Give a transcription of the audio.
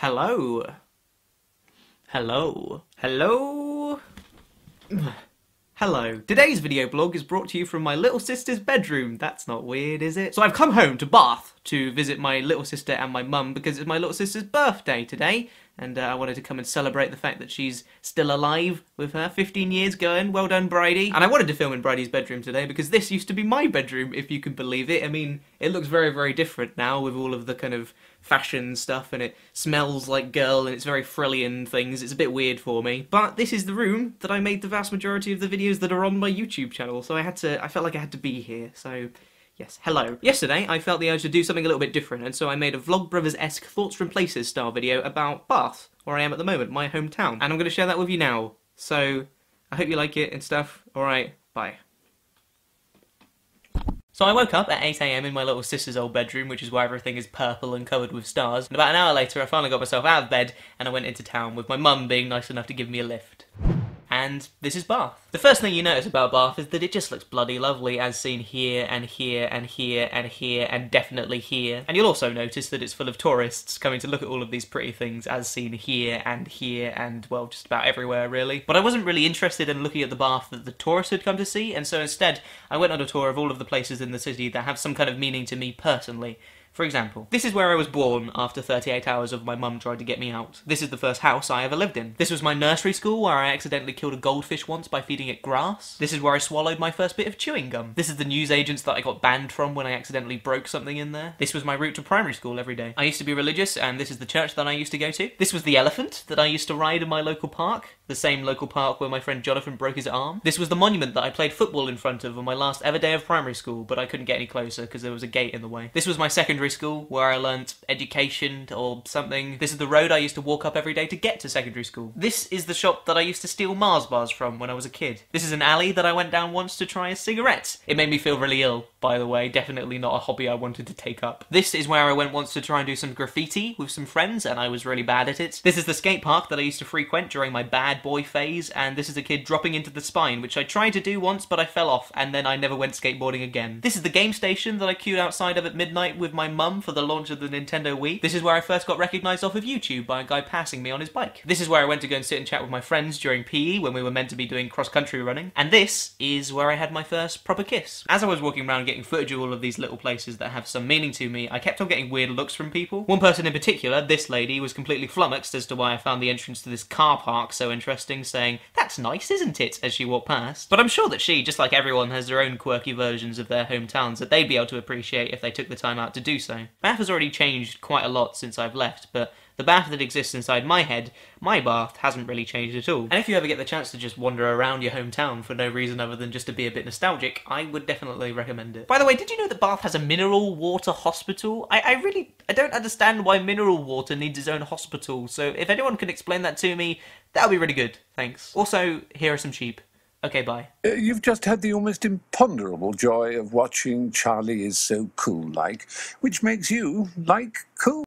Hello. Hello. Hello. Hello. Today's video blog is brought to you from my little sister's bedroom. That's not weird, is it? So I've come home to Bath to visit my little sister and my mum because it's my little sister's birthday today, and uh, I wanted to come and celebrate the fact that she's still alive with her 15 years going. Well done, Bridie. And I wanted to film in Bridie's bedroom today because this used to be my bedroom, if you can believe it. I mean, it looks very, very different now with all of the kind of fashion stuff and it smells like girl and it's very frilly and things. It's a bit weird for me. But this is the room that I made the vast majority of the videos that are on my YouTube channel, so I had to, I felt like I had to be here, so Yes, hello. Yesterday, I felt the urge to do something a little bit different, and so I made a Vlogbrothers-esque Thoughts from Places style video about Bath, where I am at the moment, my hometown. And I'm going to share that with you now. So, I hope you like it and stuff. Alright, bye. So I woke up at 8am in my little sister's old bedroom, which is why everything is purple and covered with stars. And about an hour later, I finally got myself out of bed and I went into town with my mum being nice enough to give me a lift and this is Bath. The first thing you notice about Bath is that it just looks bloody lovely as seen here and here and here and here and definitely here. And you'll also notice that it's full of tourists coming to look at all of these pretty things as seen here and here and well just about everywhere really. But I wasn't really interested in looking at the Bath that the tourists had come to see and so instead I went on a tour of all of the places in the city that have some kind of meaning to me personally for example, this is where I was born after 38 hours of my mum trying to get me out. This is the first house I ever lived in. This was my nursery school where I accidentally killed a goldfish once by feeding it grass. This is where I swallowed my first bit of chewing gum. This is the newsagents that I got banned from when I accidentally broke something in there. This was my route to primary school every day. I used to be religious and this is the church that I used to go to. This was the elephant that I used to ride in my local park the same local park where my friend Jonathan broke his arm. This was the monument that I played football in front of on my last ever day of primary school, but I couldn't get any closer because there was a gate in the way. This was my secondary school where I learnt education or something. This is the road I used to walk up every day to get to secondary school. This is the shop that I used to steal Mars bars from when I was a kid. This is an alley that I went down once to try a cigarette. It made me feel really ill, by the way. Definitely not a hobby I wanted to take up. This is where I went once to try and do some graffiti with some friends, and I was really bad at it. This is the skate park that I used to frequent during my bad boy phase, and this is a kid dropping into the spine, which I tried to do once, but I fell off, and then I never went skateboarding again. This is the game station that I queued outside of at midnight with my mum for the launch of the Nintendo Wii. This is where I first got recognised off of YouTube by a guy passing me on his bike. This is where I went to go and sit and chat with my friends during PE when we were meant to be doing cross-country running. And this is where I had my first proper kiss. As I was walking around getting footage of all of these little places that have some meaning to me, I kept on getting weird looks from people. One person in particular, this lady, was completely flummoxed as to why I found the entrance to this car park so interesting, saying, that's nice, isn't it, as she walked past. But I'm sure that she, just like everyone, has their own quirky versions of their hometowns that they'd be able to appreciate if they took the time out to so. Bath has already changed quite a lot since I've left, but the bath that exists inside my head, my bath, hasn't really changed at all. And if you ever get the chance to just wander around your hometown for no reason other than just to be a bit nostalgic, I would definitely recommend it. By the way, did you know that Bath has a mineral water hospital? I, I really, I don't understand why mineral water needs its own hospital, so if anyone can explain that to me, that would be really good. Thanks. Also, here are some sheep. Okay, bye. Uh, you've just had the almost imponderable joy of watching Charlie is so cool like, which makes you like cool.